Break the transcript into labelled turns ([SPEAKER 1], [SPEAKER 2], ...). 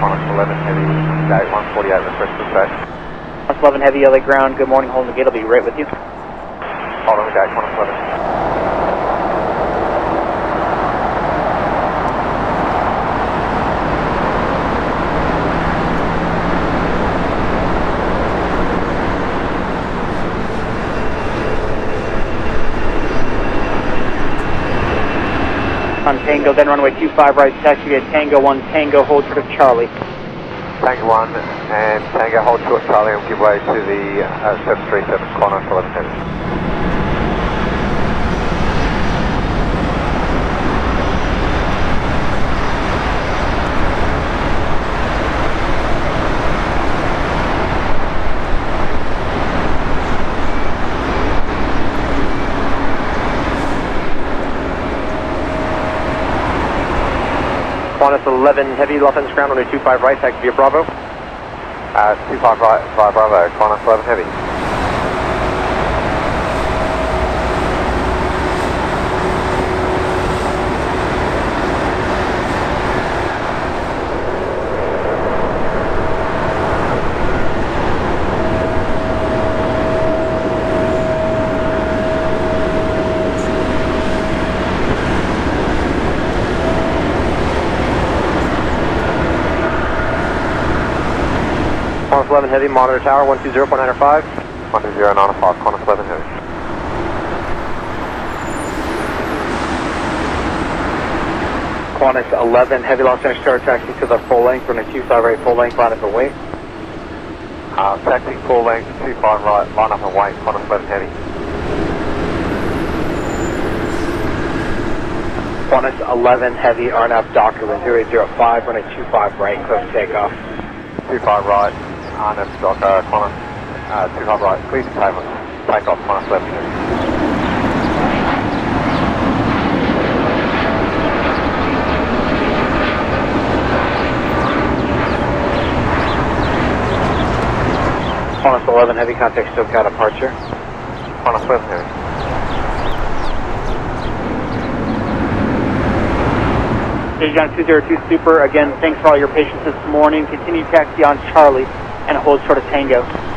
[SPEAKER 1] Minus 11 Heavy, gate 148, request for stage. Minus 11 Heavy, LA ground, good morning, holding the gate, I'll be right with you.
[SPEAKER 2] Hold on the gate, Minus 11.
[SPEAKER 1] On Tango, then runway 25 right, taxi at Tango 1, Tango, hold short of Charlie.
[SPEAKER 2] Tango 1 and Tango hold short of Charlie and give way to the uh, 737 Qantas 11
[SPEAKER 3] Qantas 11 Heavy, Los Angeles ground, runway 25 right, taxi via Bravo.
[SPEAKER 2] Uh, 25 right, 5 Bravo, Qantas 11 Heavy.
[SPEAKER 3] Qantas 11 Heavy, monitor tower 120.95.
[SPEAKER 2] 1095, Qantas 11 Heavy.
[SPEAKER 1] Qantas 11 Heavy, Los Angeles Tower, taxi to the full length, runway 25 right, full length, line up and wait.
[SPEAKER 2] Uh, taxi full length, two 25 right, line up and wait, Qantas 11 Heavy.
[SPEAKER 1] Qantas 11 Heavy, RNAV Dockerland 0805, runway 25 right, close takeoff.
[SPEAKER 2] 25 right, RNF Docker, Qantas, uh, 25 right, clear to pavement, take off, Qantas 11 Heavy.
[SPEAKER 1] Qantas 11 Heavy, contact SoCal departure.
[SPEAKER 2] Qantas 11 Heavy.
[SPEAKER 1] Stage 202 Super, again, thanks for all your patience this morning. Continue taxi on Charlie and hold short of Tango.